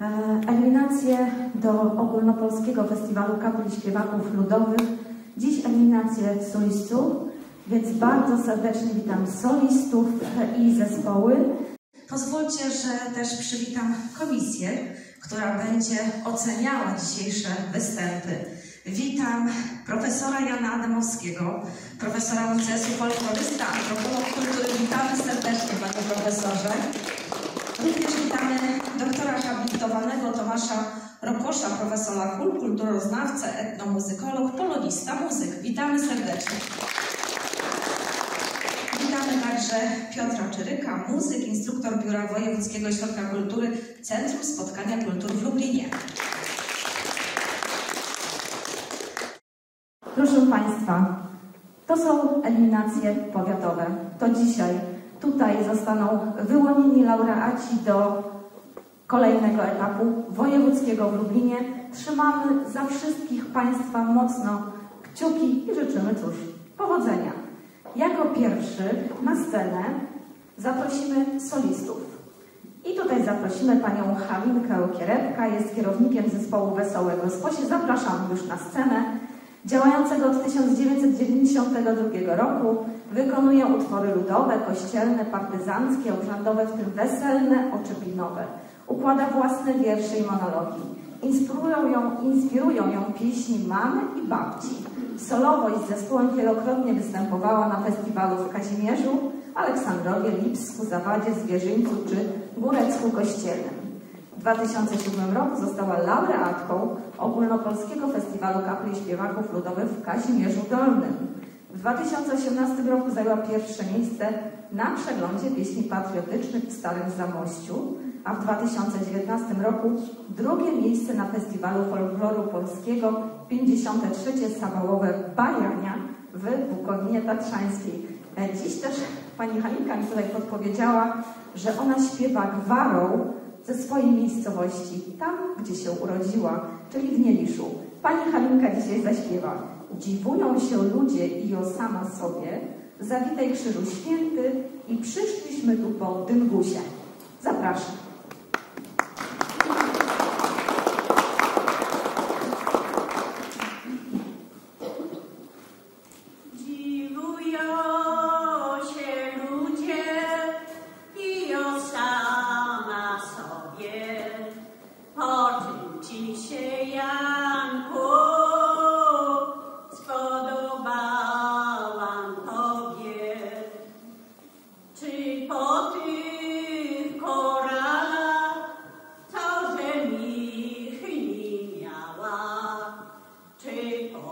E, eliminacje do Ogólnopolskiego Festiwalu Kapli Śpiewaków Ludowych. Dziś eliminacje solistów, więc bardzo serdecznie witam solistów i zespoły. Pozwólcie, że też przywitam komisję, która będzie oceniała dzisiejsze występy. Witam profesora Jana Adamowskiego, profesora UCS-u folklorysta, antropolog kultury. Witamy serdecznie, panie profesorze. Również witamy doktora habilitowanego Tomasza Rokosza, profesora KUL, kulturoznawcę, etnomuzykolog, polonista, muzyk. Witamy serdecznie. Witamy także Piotra Czyryka, muzyk, instruktor Biura Wojewódzkiego Ośrodka Kultury Centrum Spotkania Kultury w Lublinie. Proszę Państwa, to są eliminacje powiatowe. To dzisiaj tutaj zostaną wyłonieni laureaci do kolejnego etapu wojewódzkiego w Lublinie. Trzymamy za wszystkich Państwa mocno kciuki i życzymy cóż, powodzenia. Jako pierwszy na scenę zaprosimy solistów. I tutaj zaprosimy panią Halinkę Okierepka, jest kierownikiem zespołu Wesołego Sposie. Zapraszamy już na scenę. Działającego od 1992 roku wykonuje utwory ludowe, kościelne, partyzanckie, urzędowe, w tym weselne, oczepinowe. Układa własne wiersze i monologi. Inspirują ją, inspirują ją pieśni mamy i babci. Solowo i z zespołem wielokrotnie występowała na festiwalu w Kazimierzu, Aleksandrowie, Lipsku, Zawadzie, Zwierzyńcu czy Górecku Kościelnym. W 2007 roku została laureatką Ogólnopolskiego Festiwalu Kapli Śpiewaków Ludowych w Kazimierzu Dolnym. W 2018 roku zajęła pierwsze miejsce na przeglądzie pieśni patriotycznych w Starym Zamościu, a w 2019 roku drugie miejsce na Festiwalu Folkloru Polskiego 53. Sabałowe Bajania w Bukowinie Tatrzańskiej. Dziś też pani Halinka mi tutaj podpowiedziała, że ona śpiewa gwarą ze swojej miejscowości, tam gdzie się urodziła, czyli w Nieliszu. Pani Halinka dzisiaj zaśpiewa. Dziwują się ludzie i o sama sobie, zawitaj krzyżu święty i przyszliśmy tu po dyngusie. Zapraszam. Amen.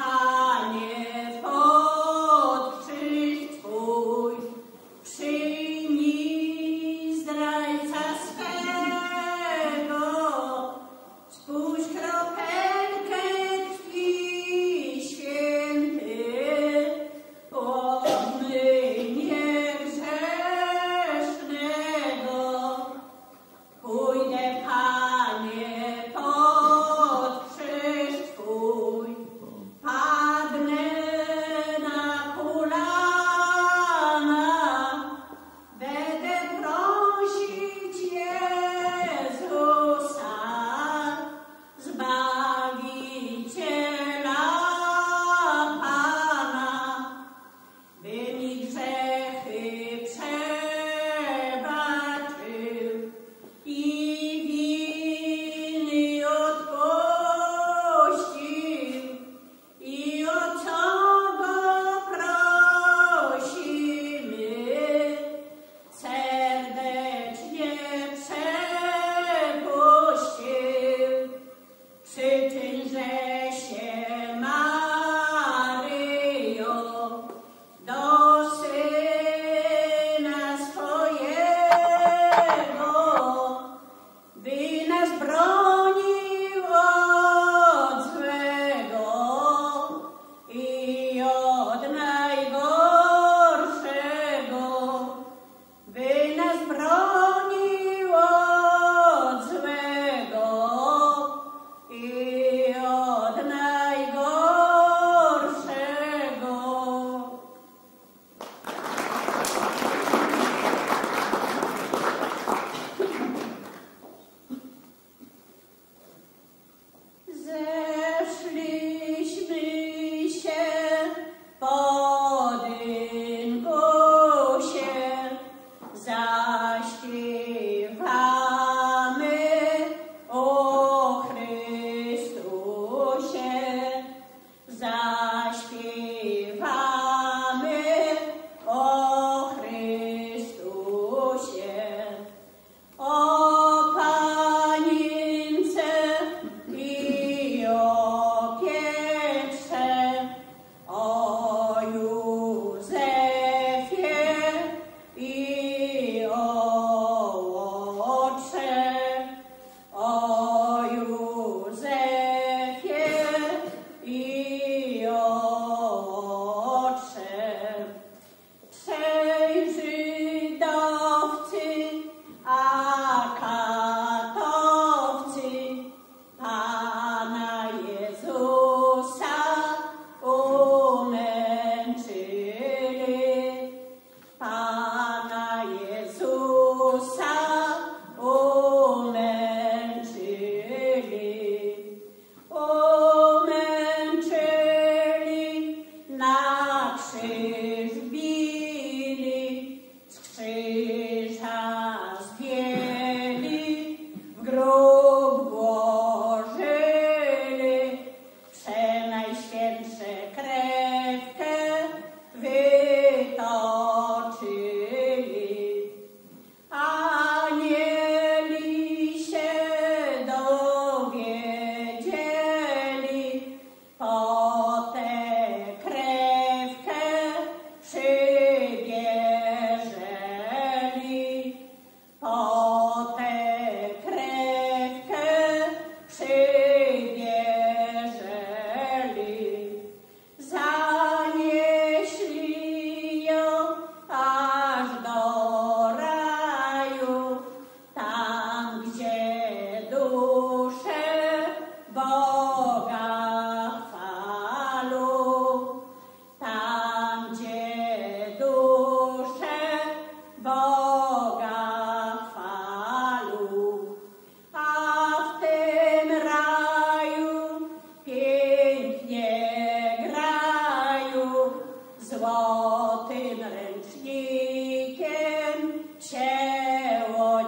high.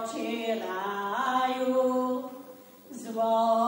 počínajú. Zvol